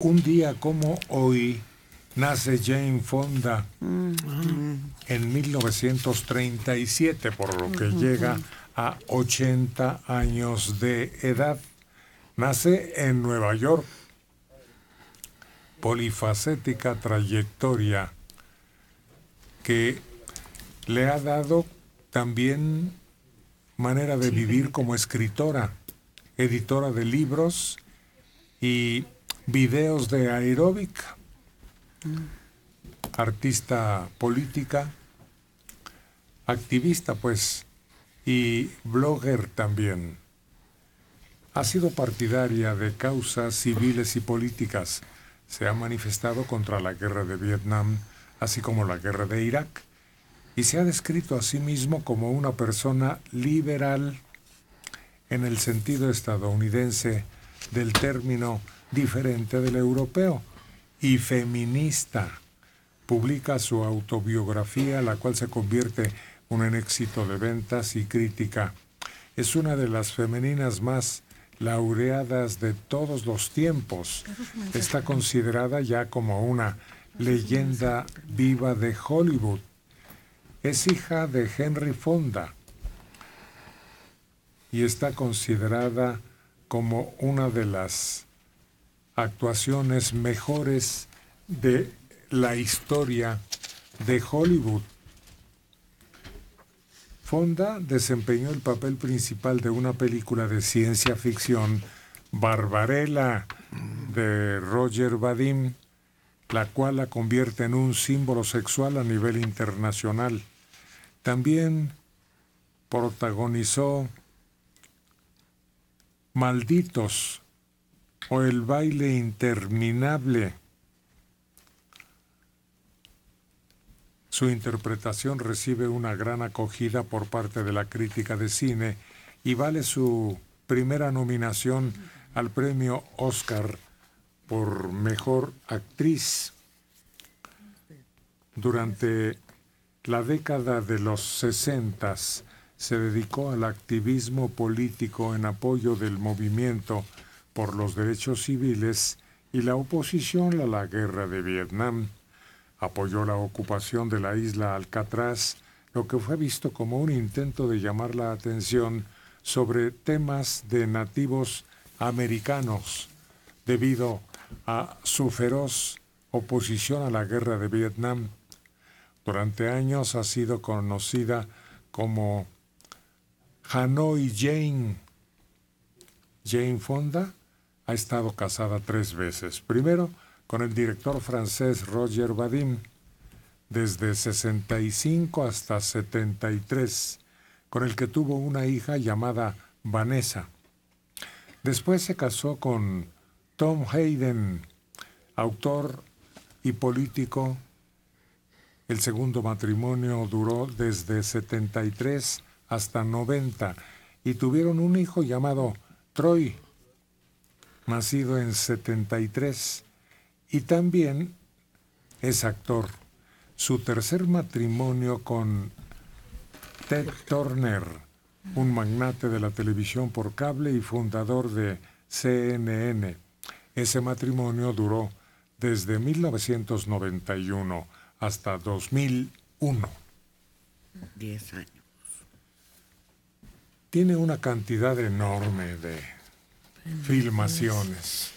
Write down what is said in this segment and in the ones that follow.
Un día como hoy nace Jane Fonda en 1937, por lo que llega a 80 años de edad. Nace en Nueva York. Polifacética trayectoria que le ha dado también manera de vivir como escritora, editora de libros y videos de aeróbica, artista política, activista pues, y blogger también. Ha sido partidaria de causas civiles y políticas. Se ha manifestado contra la guerra de Vietnam, así como la guerra de Irak, y se ha descrito a sí mismo como una persona liberal en el sentido estadounidense del término diferente del europeo y feminista. Publica su autobiografía, la cual se convierte en un éxito de ventas y crítica. Es una de las femeninas más laureadas de todos los tiempos. Está considerada ya como una leyenda viva de Hollywood. Es hija de Henry Fonda y está considerada como una de las actuaciones mejores de la historia de Hollywood. Fonda desempeñó el papel principal de una película de ciencia ficción, Barbarella, de Roger Vadim, la cual la convierte en un símbolo sexual a nivel internacional. También protagonizó Malditos o El baile interminable. Su interpretación recibe una gran acogida por parte de la crítica de cine y vale su primera nominación al premio Oscar por mejor actriz. Durante la década de los sesentas se dedicó al activismo político en apoyo del movimiento por los derechos civiles y la oposición a la guerra de Vietnam. Apoyó la ocupación de la isla Alcatraz, lo que fue visto como un intento de llamar la atención sobre temas de nativos americanos, debido a su feroz oposición a la guerra de Vietnam. Durante años ha sido conocida como Hanoi Jane. Jane Fonda ha estado casada tres veces. Primero con el director francés Roger Vadim, desde 65 hasta 73, con el que tuvo una hija llamada Vanessa. Después se casó con Tom Hayden, autor y político. El segundo matrimonio duró desde 73 hasta 90 y tuvieron un hijo llamado Troy, nacido en 73, y también es actor. Su tercer matrimonio con Ted Turner, un magnate de la televisión por cable y fundador de CNN ese matrimonio duró desde 1991 hasta 2001. Diez años. Tiene una cantidad enorme de filmaciones.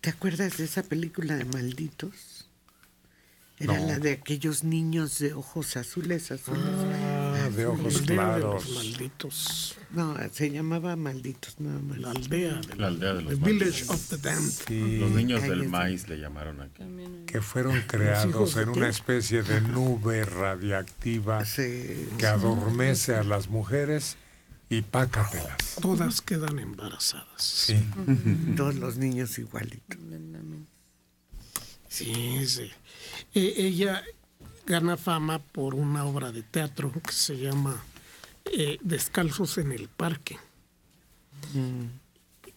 ¿Te acuerdas de esa película de Malditos? Era la de aquellos niños de ojos azules, azules. Ah, de ojos claros. malditos. No, se llamaba Malditos, nada más. La aldea. La aldea de los The Village of the Damned. Sí, Los niños del maíz le llamaron aquí. que fueron creados en una especie de nube radiactiva Sí. que adormece a las mujeres y pácatelas. Todas quedan embarazadas. Sí. Todos los niños igualitos. Sí, sí. Eh, ella gana fama por una obra de teatro que se llama eh, Descalzos en el Parque,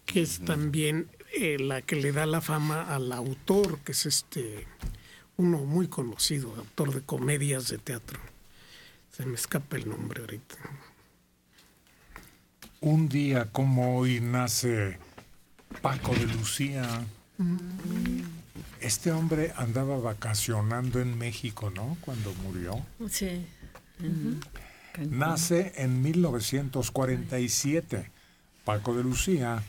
que es también eh, la que le da la fama al autor, que es este uno muy conocido, autor de comedias de teatro. Se me escapa el nombre ahorita. Un día como hoy nace Paco de Lucía. Este hombre andaba vacacionando en México, ¿no? Cuando murió. Sí. Nace en 1947. Paco de Lucía,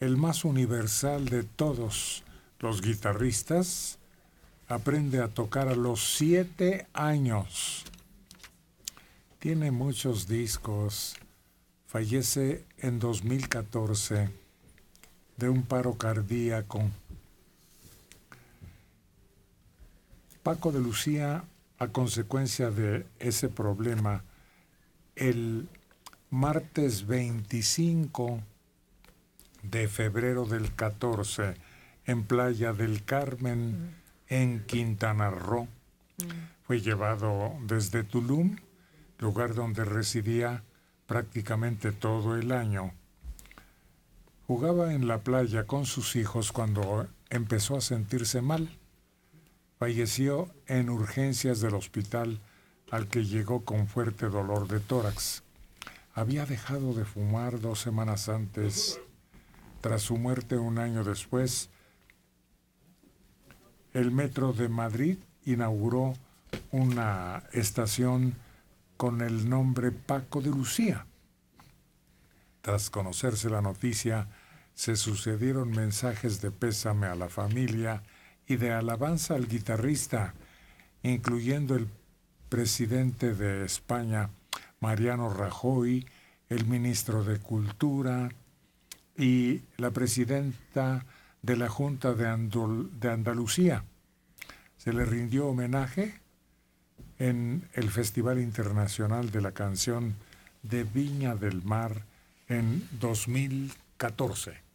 el más universal de todos los guitarristas, aprende a tocar a los siete años. Tiene muchos discos. Fallece en 2014 de un paro cardíaco. Paco de Lucía, a consecuencia de ese problema, el martes 25 de febrero del 14, en Playa del Carmen, en Quintana Roo, fue llevado desde Tulum, lugar donde residía prácticamente todo el año. Jugaba en la playa con sus hijos cuando empezó a sentirse mal falleció en urgencias del hospital al que llegó con fuerte dolor de tórax. Había dejado de fumar dos semanas antes. Tras su muerte un año después, el Metro de Madrid inauguró una estación con el nombre Paco de Lucía. Tras conocerse la noticia, se sucedieron mensajes de pésame a la familia y de alabanza al guitarrista, incluyendo el presidente de España, Mariano Rajoy, el ministro de Cultura y la presidenta de la Junta de, de Andalucía. Se le rindió homenaje en el Festival Internacional de la Canción de Viña del Mar en 2014.